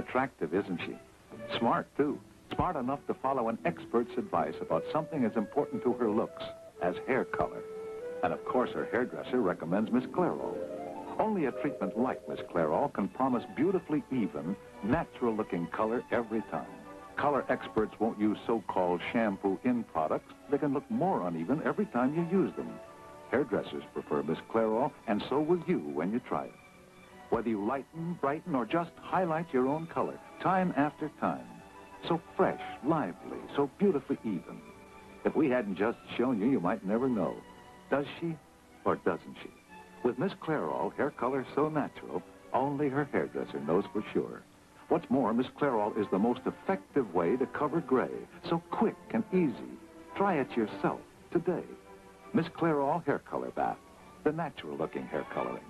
Attractive, isn't she? Smart, too. Smart enough to follow an expert's advice about something as important to her looks as hair color. And of course, her hairdresser recommends Miss Clairol. Only a treatment like Miss Clairol can promise beautifully even, natural-looking color every time. Color experts won't use so-called shampoo-in products. They can look more uneven every time you use them. Hairdressers prefer Miss Clairol, and so will you when you try it. Whether you lighten, brighten, or just highlight your own color, time after time. So fresh, lively, so beautifully even. If we hadn't just shown you, you might never know. Does she or doesn't she? With Miss Clairol, hair color so natural, only her hairdresser knows for sure. What's more, Miss Clairol is the most effective way to cover gray, so quick and easy. Try it yourself today. Miss Clairol Hair Color Bath, the natural-looking hair coloring.